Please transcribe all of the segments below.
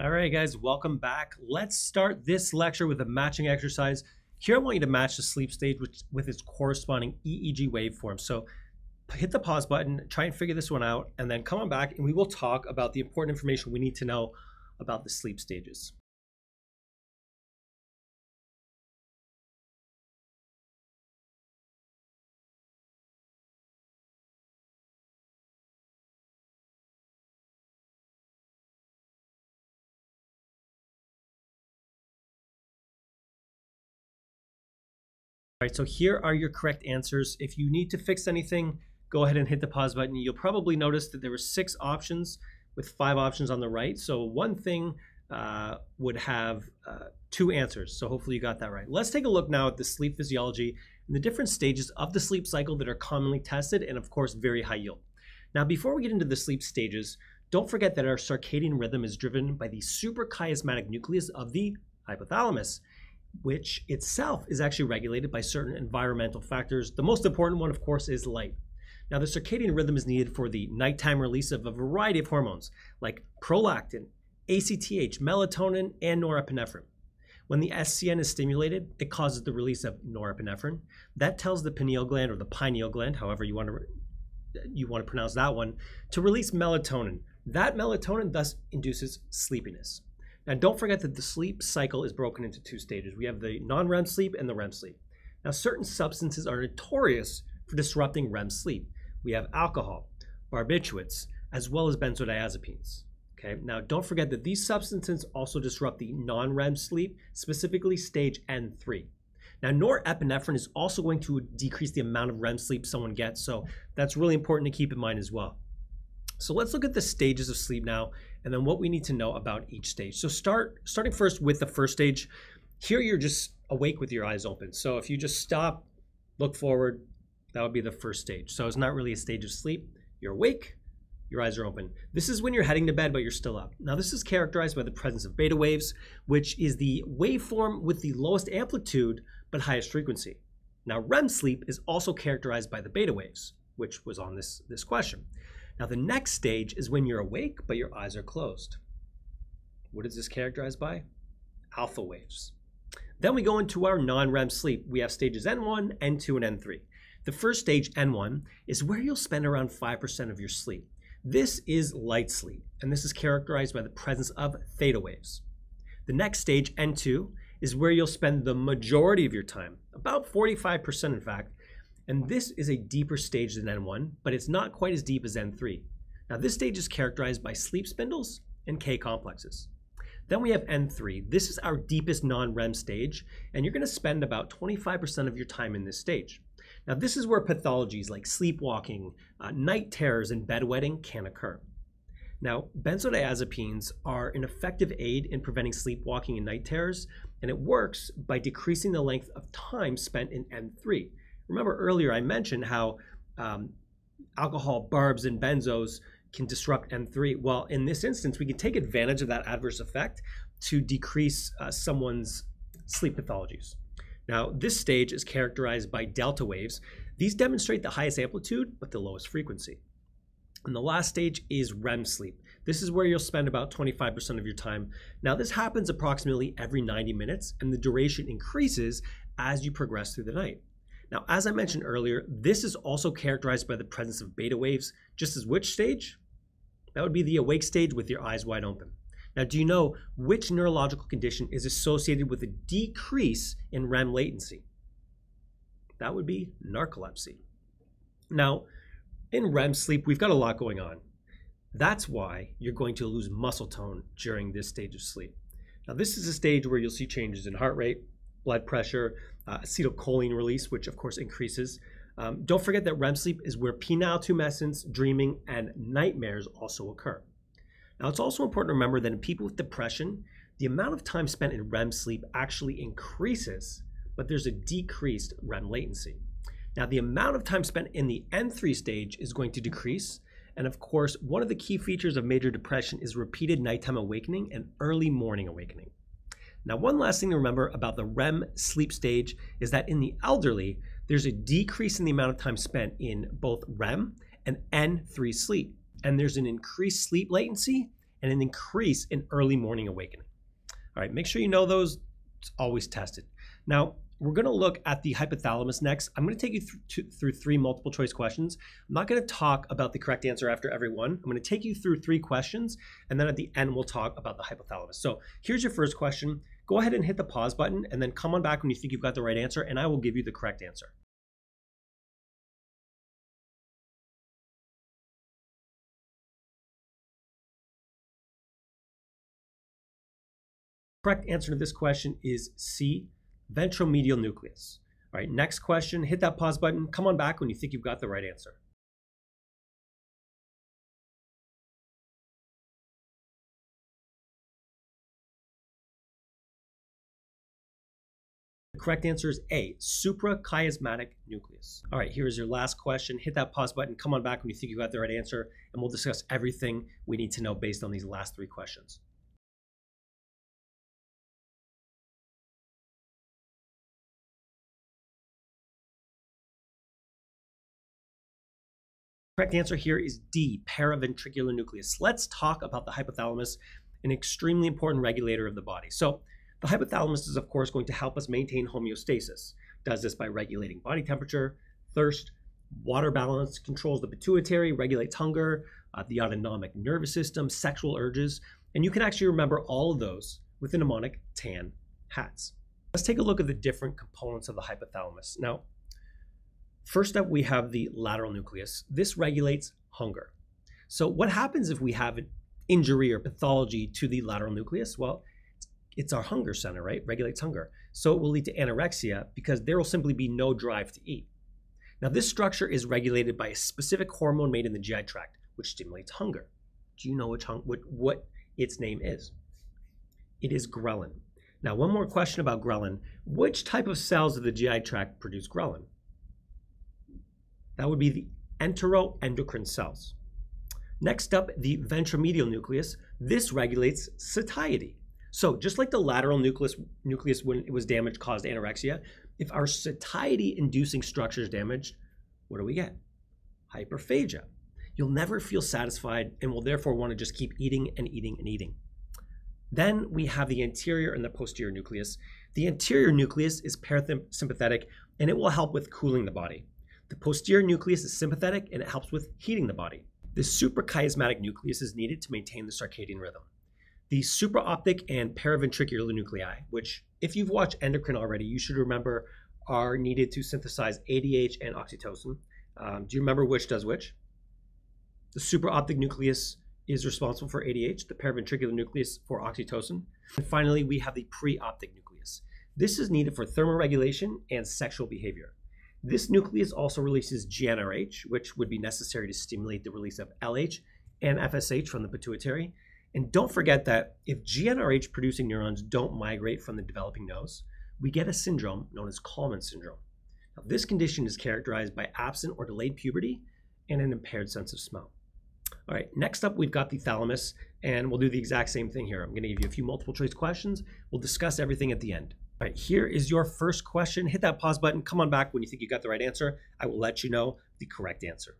All right, guys, welcome back. Let's start this lecture with a matching exercise. Here, I want you to match the sleep stage with, with its corresponding EEG waveform. So hit the pause button, try and figure this one out, and then come on back and we will talk about the important information we need to know about the sleep stages. All right, so here are your correct answers. If you need to fix anything, go ahead and hit the pause button. You'll probably notice that there were six options with five options on the right. So one thing uh, would have uh, two answers. So hopefully you got that right. Let's take a look now at the sleep physiology and the different stages of the sleep cycle that are commonly tested and of course very high yield. Now before we get into the sleep stages, don't forget that our circadian rhythm is driven by the suprachiasmatic nucleus of the hypothalamus which itself is actually regulated by certain environmental factors. The most important one, of course, is light. Now, the circadian rhythm is needed for the nighttime release of a variety of hormones like prolactin, ACTH, melatonin, and norepinephrine. When the SCN is stimulated, it causes the release of norepinephrine. That tells the pineal gland or the pineal gland, however you want to you want to pronounce that one, to release melatonin. That melatonin thus induces sleepiness. Now, don't forget that the sleep cycle is broken into two stages. We have the non REM sleep and the REM sleep. Now, certain substances are notorious for disrupting REM sleep. We have alcohol, barbiturates, as well as benzodiazepines. Okay, now don't forget that these substances also disrupt the non REM sleep, specifically stage N3. Now, norepinephrine is also going to decrease the amount of REM sleep someone gets, so that's really important to keep in mind as well. So let's look at the stages of sleep now and then what we need to know about each stage. So start starting first with the first stage. Here you're just awake with your eyes open. So if you just stop, look forward, that would be the first stage. So it's not really a stage of sleep. You're awake, your eyes are open. This is when you're heading to bed, but you're still up. Now, this is characterized by the presence of beta waves, which is the waveform with the lowest amplitude but highest frequency. Now, REM sleep is also characterized by the beta waves, which was on this, this question. Now, the next stage is when you're awake, but your eyes are closed. What is this characterized by? Alpha waves. Then we go into our non REM sleep. We have stages N1, N2, and N3. The first stage, N1, is where you'll spend around 5% of your sleep. This is light sleep, and this is characterized by the presence of theta waves. The next stage, N2, is where you'll spend the majority of your time, about 45% in fact, and this is a deeper stage than N1, but it's not quite as deep as N3. Now this stage is characterized by sleep spindles and K complexes. Then we have N3. This is our deepest non-REM stage, and you're gonna spend about 25% of your time in this stage. Now this is where pathologies like sleepwalking, uh, night terrors, and bedwetting can occur. Now, benzodiazepines are an effective aid in preventing sleepwalking and night terrors, and it works by decreasing the length of time spent in N3. Remember earlier I mentioned how um, alcohol, barbs, and benzos can disrupt N3. Well, in this instance, we can take advantage of that adverse effect to decrease uh, someone's sleep pathologies. Now, this stage is characterized by delta waves. These demonstrate the highest amplitude but the lowest frequency. And the last stage is REM sleep. This is where you'll spend about 25% of your time. Now, this happens approximately every 90 minutes, and the duration increases as you progress through the night. Now, as I mentioned earlier, this is also characterized by the presence of beta waves, just as which stage? That would be the awake stage with your eyes wide open. Now, do you know which neurological condition is associated with a decrease in REM latency? That would be narcolepsy. Now, in REM sleep, we've got a lot going on. That's why you're going to lose muscle tone during this stage of sleep. Now, this is a stage where you'll see changes in heart rate, blood pressure, uh, acetylcholine release, which of course increases. Um, don't forget that REM sleep is where penile tumescence, dreaming, and nightmares also occur. Now, it's also important to remember that in people with depression, the amount of time spent in REM sleep actually increases, but there's a decreased REM latency. Now, the amount of time spent in the N3 stage is going to decrease. And of course, one of the key features of major depression is repeated nighttime awakening and early morning awakening. Now, one last thing to remember about the REM sleep stage is that in the elderly, there's a decrease in the amount of time spent in both REM and N3 sleep. And there's an increased sleep latency and an increase in early morning awakening. All right, make sure you know those. It's always tested. Now, we're going to look at the hypothalamus next. I'm going to take you through, through three multiple choice questions. I'm not going to talk about the correct answer after every one. I'm going to take you through three questions, and then at the end, we'll talk about the hypothalamus. So here's your first question. Go ahead and hit the pause button, and then come on back when you think you've got the right answer, and I will give you the correct answer. Correct answer to this question is C, ventromedial nucleus. All right, next question, hit that pause button. Come on back when you think you've got the right answer. The correct answer is A, suprachiasmatic nucleus. All right, here's your last question. Hit that pause button. Come on back when you think you got the right answer, and we'll discuss everything we need to know based on these last three questions. Correct answer here is D, paraventricular nucleus. Let's talk about the hypothalamus, an extremely important regulator of the body. So the hypothalamus is of course going to help us maintain homeostasis. Does this by regulating body temperature, thirst, water balance, controls the pituitary, regulates hunger, uh, the autonomic nervous system, sexual urges, and you can actually remember all of those with the mnemonic TAN hats. Let's take a look at the different components of the hypothalamus. Now, First up, we have the lateral nucleus. This regulates hunger. So what happens if we have an injury or pathology to the lateral nucleus? Well, it's our hunger center, right? Regulates hunger. So it will lead to anorexia because there will simply be no drive to eat. Now, this structure is regulated by a specific hormone made in the GI tract, which stimulates hunger. Do you know which what, what its name is? It is ghrelin. Now, one more question about ghrelin. Which type of cells of the GI tract produce ghrelin? That would be the enteroendocrine cells. Next up, the ventromedial nucleus. This regulates satiety. So just like the lateral nucleus, nucleus when it was damaged caused anorexia, if our satiety-inducing structure is damaged, what do we get? Hyperphagia. You'll never feel satisfied and will therefore want to just keep eating and eating and eating. Then we have the anterior and the posterior nucleus. The anterior nucleus is parasympathetic and it will help with cooling the body. The posterior nucleus is sympathetic and it helps with heating the body. The suprachiasmatic nucleus is needed to maintain the circadian rhythm. The supraoptic and paraventricular nuclei, which, if you've watched endocrine already, you should remember are needed to synthesize ADH and oxytocin. Um, do you remember which does which? The supraoptic nucleus is responsible for ADH, the paraventricular nucleus for oxytocin. And finally, we have the preoptic nucleus. This is needed for thermoregulation and sexual behavior. This nucleus also releases GnRH, which would be necessary to stimulate the release of LH and FSH from the pituitary. And don't forget that if GnRH producing neurons don't migrate from the developing nose, we get a syndrome known as Kallmann syndrome. Now, this condition is characterized by absent or delayed puberty and an impaired sense of smell. All right, next up, we've got the thalamus, and we'll do the exact same thing here. I'm going to give you a few multiple choice questions. We'll discuss everything at the end. All right, here is your first question. Hit that pause button. Come on back when you think you got the right answer. I will let you know the correct answer.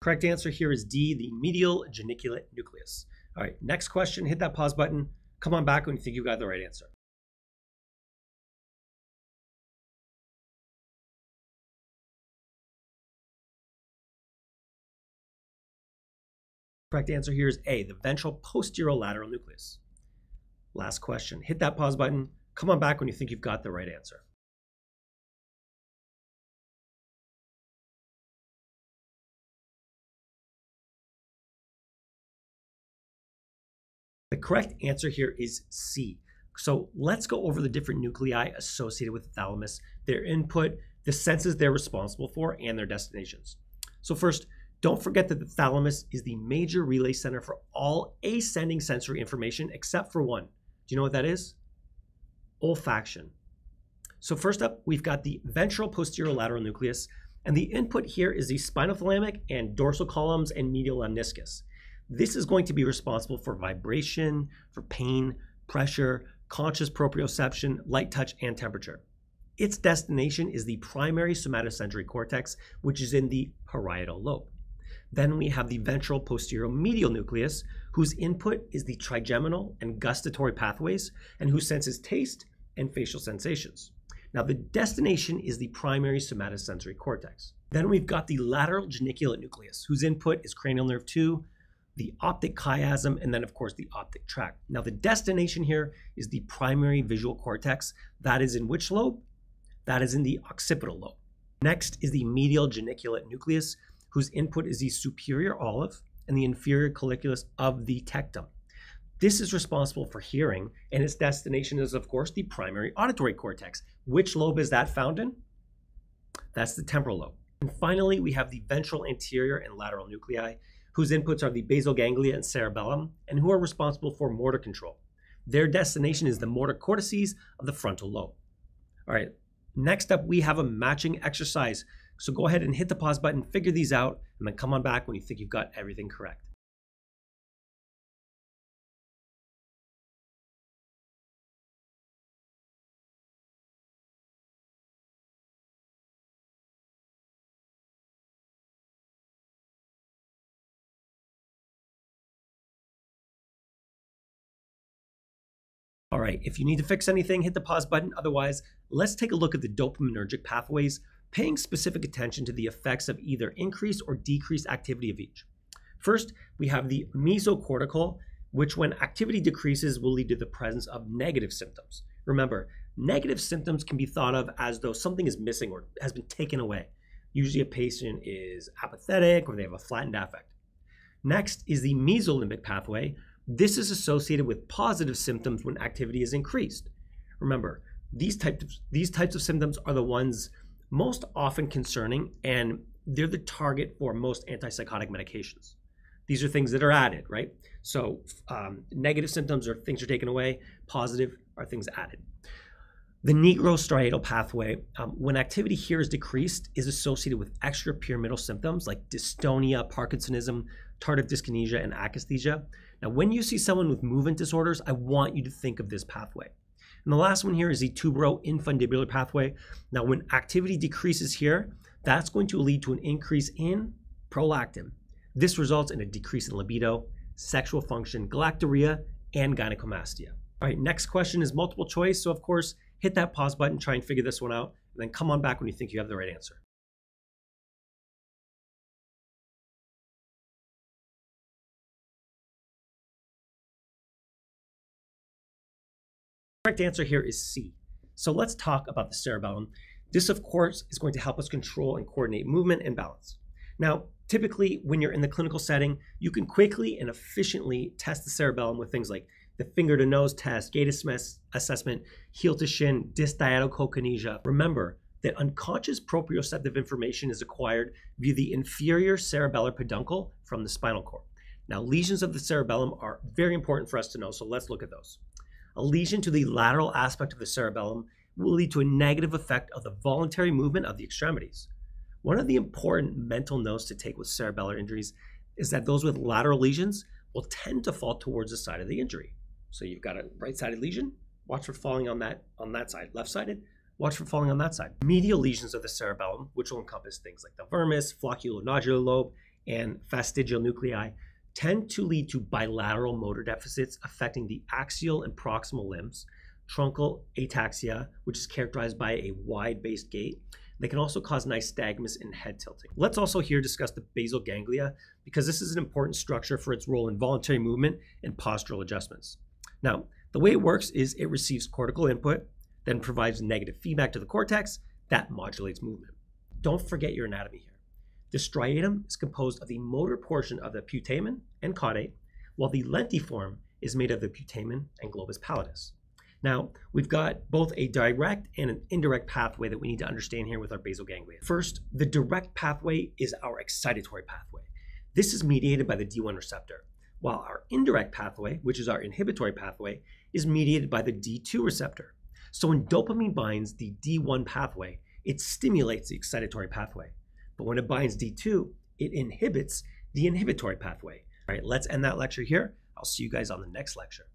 Correct answer here is D, the medial geniculate nucleus. All right, next question. Hit that pause button. Come on back when you think you got the right answer. Correct answer here is A, the ventral posterior lateral nucleus. Last question. Hit that pause button. Come on back when you think you've got the right answer. The correct answer here is C. So let's go over the different nuclei associated with the thalamus, their input, the senses they're responsible for, and their destinations. So first, don't forget that the thalamus is the major relay center for all ascending sensory information except for one. Do you know what that is? Olfaction. So first up, we've got the ventral posterior lateral nucleus, and the input here is the spinothalamic and dorsal columns and medial lemniscus. This is going to be responsible for vibration, for pain, pressure, conscious proprioception, light touch, and temperature. Its destination is the primary somatosensory cortex, which is in the parietal lobe. Then we have the ventral posterior medial nucleus, whose input is the trigeminal and gustatory pathways, and who senses taste and facial sensations. Now, the destination is the primary somatosensory cortex. Then we've got the lateral geniculate nucleus, whose input is cranial nerve 2, the optic chiasm, and then, of course, the optic tract. Now, the destination here is the primary visual cortex. That is in which lobe? That is in the occipital lobe. Next is the medial geniculate nucleus, whose input is the superior olive and the inferior colliculus of the tectum. This is responsible for hearing, and its destination is, of course, the primary auditory cortex. Which lobe is that found in? That's the temporal lobe. And finally, we have the ventral anterior and lateral nuclei, whose inputs are the basal ganglia and cerebellum, and who are responsible for motor control. Their destination is the motor cortices of the frontal lobe. All right, next up, we have a matching exercise. So go ahead and hit the pause button, figure these out, and then come on back when you think you've got everything correct. All right, if you need to fix anything, hit the pause button. Otherwise, let's take a look at the dopaminergic pathways, paying specific attention to the effects of either increased or decreased activity of each. First, we have the mesocortical, which when activity decreases will lead to the presence of negative symptoms. Remember, negative symptoms can be thought of as though something is missing or has been taken away. Usually a patient is apathetic or they have a flattened affect. Next is the mesolimbic pathway, this is associated with positive symptoms when activity is increased. Remember, these types of, these types of symptoms are the ones most often concerning and they're the target for most antipsychotic medications. These are things that are added, right? So um, negative symptoms are things are taken away, positive are things added. The nigrostriatal pathway, um, when activity here is decreased, is associated with extrapyramidal symptoms like dystonia, Parkinsonism, tardive dyskinesia, and akathisia. Now, when you see someone with movement disorders, I want you to think of this pathway. And the last one here is the tubero-infundibular pathway. Now, when activity decreases here, that's going to lead to an increase in prolactin. This results in a decrease in libido, sexual function, galactorrhea, and gynecomastia. All right, next question is multiple choice. So, of course, hit that pause button, try and figure this one out, and then come on back when you think you have the right answer. Correct answer here is C. So let's talk about the cerebellum. This, of course, is going to help us control and coordinate movement and balance. Now, typically, when you're in the clinical setting, you can quickly and efficiently test the cerebellum with things like the finger to nose test, gait assessment, heel to shin, dysdiadochokinesia. Remember that unconscious proprioceptive information is acquired via the inferior cerebellar peduncle from the spinal cord. Now, lesions of the cerebellum are very important for us to know, so let's look at those. A lesion to the lateral aspect of the cerebellum will lead to a negative effect of the voluntary movement of the extremities. One of the important mental notes to take with cerebellar injuries is that those with lateral lesions will tend to fall towards the side of the injury. So you've got a right-sided lesion, watch for falling on that on that side. Left-sided, watch for falling on that side. Medial lesions of the cerebellum, which will encompass things like the vermis, flocculonodular lobe, and fastigial nuclei, tend to lead to bilateral motor deficits affecting the axial and proximal limbs, truncal ataxia, which is characterized by a wide based gait. They can also cause nystagmus and head tilting. Let's also here discuss the basal ganglia because this is an important structure for its role in voluntary movement and postural adjustments. Now, the way it works is it receives cortical input, then provides negative feedback to the cortex that modulates movement. Don't forget your anatomy here. The striatum is composed of the motor portion of the putamen and caudate, while the lentiform is made of the putamen and globus pallidus. Now, we've got both a direct and an indirect pathway that we need to understand here with our basal ganglia. First, the direct pathway is our excitatory pathway. This is mediated by the D1 receptor, while our indirect pathway, which is our inhibitory pathway, is mediated by the D2 receptor. So when dopamine binds the D1 pathway, it stimulates the excitatory pathway. But when it binds D2, it inhibits the inhibitory pathway. All right, let's end that lecture here. I'll see you guys on the next lecture.